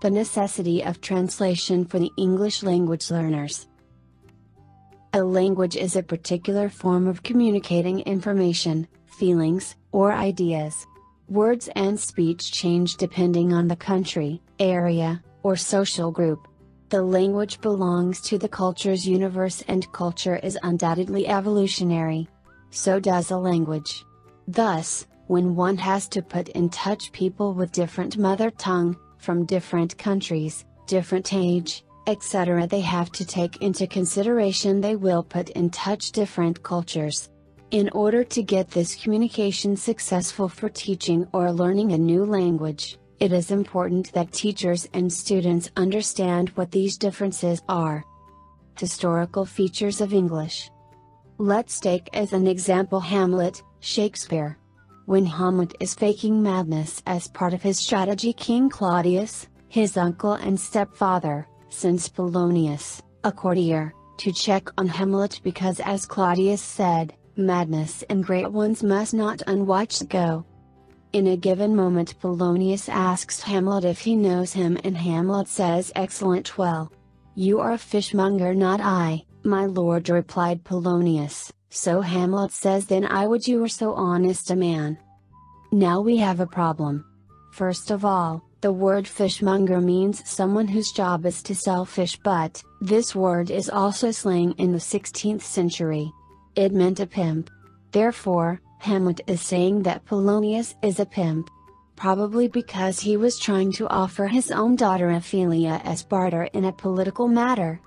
The necessity of translation for the English language learners. A language is a particular form of communicating information, feelings, or ideas. Words and speech change depending on the country, area, or social group. The language belongs to the culture's universe and culture is undoubtedly evolutionary. So does a language. Thus, when one has to put in touch people with different mother tongue, from different countries, different age, etc., they have to take into consideration they will put in touch different cultures. In order to get this communication successful for teaching or learning a new language, it is important that teachers and students understand what these differences are. Historical features of English. Let's take as an example Hamlet, Shakespeare. When Hamlet is faking madness as part of his strategy, King Claudius, his uncle and stepfather, sends Polonius, a courtier, to check on Hamlet because, as Claudius said, madness and great ones must not unwatched go. In a given moment Polonius asks Hamlet if he knows him and Hamlet says excellent well. You are a fishmonger not I, my lord replied Polonius, so Hamlet says then I would you were so honest a man. Now we have a problem. First of all, the word fishmonger means someone whose job is to sell fish but, this word is also slang in the 16th century. It meant a pimp. Therefore, Hamlet is saying that Polonius is a pimp. Probably because he was trying to offer his own daughter Ophelia as barter in a political matter.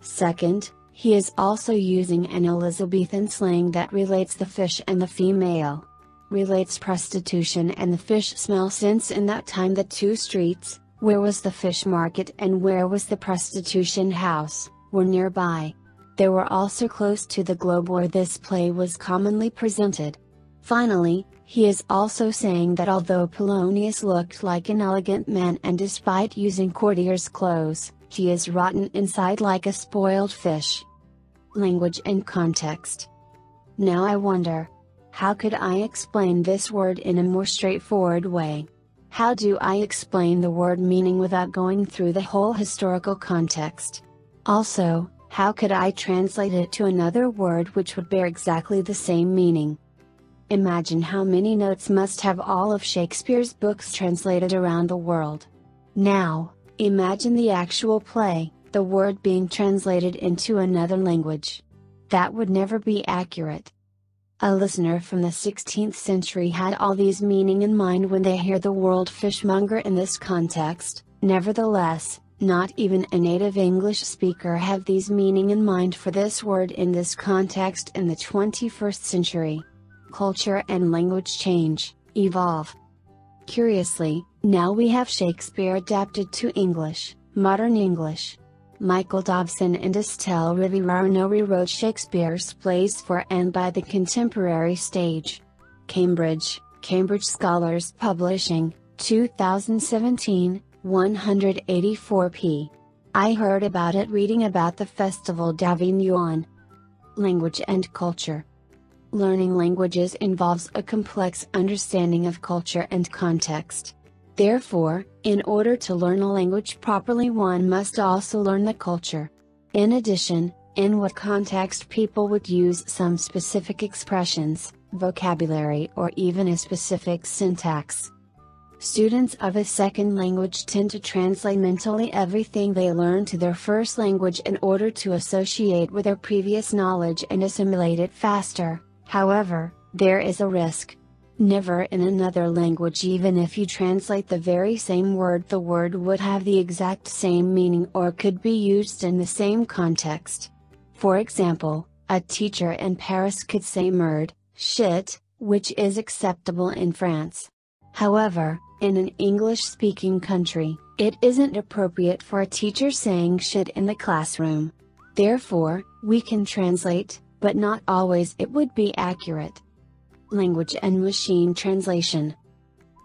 Second, he is also using an Elizabethan slang that relates the fish and the female. Relates prostitution and the fish smell since in that time the two streets, where was the fish market and where was the prostitution house, were nearby. They were also close to the globe where this play was commonly presented. Finally, he is also saying that although Polonius looked like an elegant man and despite using courtier's clothes, he is rotten inside like a spoiled fish. Language and context. Now I wonder, how could I explain this word in a more straightforward way? How do I explain the word meaning without going through the whole historical context? Also, how could I translate it to another word which would bear exactly the same meaning? Imagine how many notes must have all of Shakespeare's books translated around the world. Now, imagine the actual play, the word being translated into another language. That would never be accurate. A listener from the 16th century had all these meaning in mind when they hear the word fishmonger in this context, nevertheless, not even a native English speaker have these meaning in mind for this word in this context in the 21st century culture and language change, evolve. Curiously, now we have Shakespeare adapted to English, modern English. Michael Dobson and Estelle Riviere rewrote Shakespeare's plays for and by the contemporary stage. Cambridge, Cambridge Scholars Publishing, 2017, 184p. I heard about it reading about the Festival d'Avignon. Language and Culture Learning languages involves a complex understanding of culture and context. Therefore, in order to learn a language properly, one must also learn the culture. In addition, in what context people would use some specific expressions, vocabulary, or even a specific syntax. Students of a second language tend to translate mentally everything they learn to their first language in order to associate with their previous knowledge and assimilate it faster. However, there is a risk. Never in another language, even if you translate the very same word, the word would have the exact same meaning or could be used in the same context. For example, a teacher in Paris could say merde, shit, which is acceptable in France. However, in an English speaking country, it isn't appropriate for a teacher saying shit in the classroom. Therefore, we can translate, but not always it would be accurate. Language and machine translation.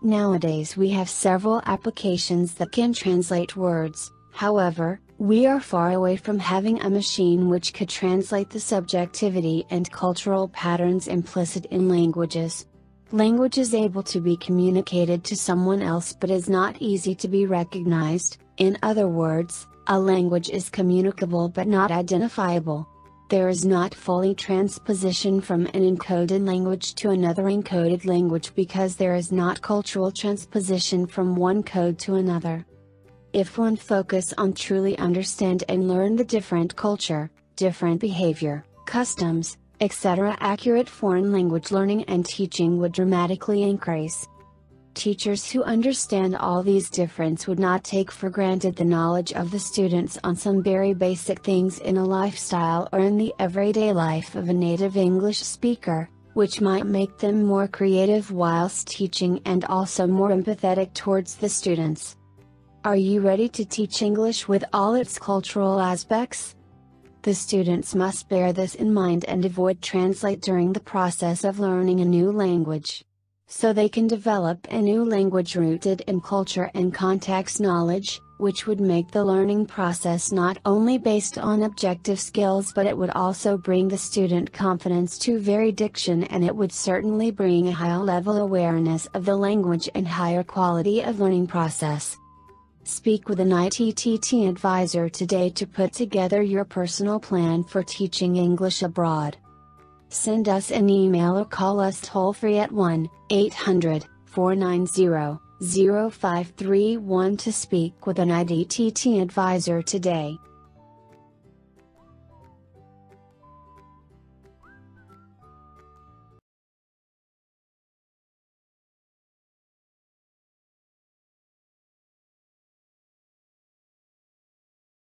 Nowadays we have several applications that can translate words, however, we are far away from having a machine which could translate the subjectivity and cultural patterns implicit in languages. Language is able to be communicated to someone else but is not easy to be recognized, In other words, a language is communicable but not identifiable. There is not fully transposition from an encoded language to another encoded language because there is not cultural transposition from one code to another. If one focus on truly understand and learn the different culture, different behavior, customs, etc. accurate foreign language learning and teaching would dramatically increase. Teachers who understand all these difference would not take for granted the knowledge of the students on some very basic things in a lifestyle or in the everyday life of a native English speaker, which might make them more creative whilst teaching and also more empathetic towards the students. Are you ready to teach English with all its cultural aspects? The students must bear this in mind and avoid translate during the process of learning a new language so they can develop a new language rooted in culture and context knowledge, which would make the learning process not only based on objective skills but it would also bring the student confidence to vary diction and it would certainly bring a higher level awareness of the language and higher quality of learning process. Speak with an ITTT advisor today to put together your personal plan for teaching English abroad. Send us an email or call us toll free at 1 800 490 0531 to speak with an ITTT advisor today.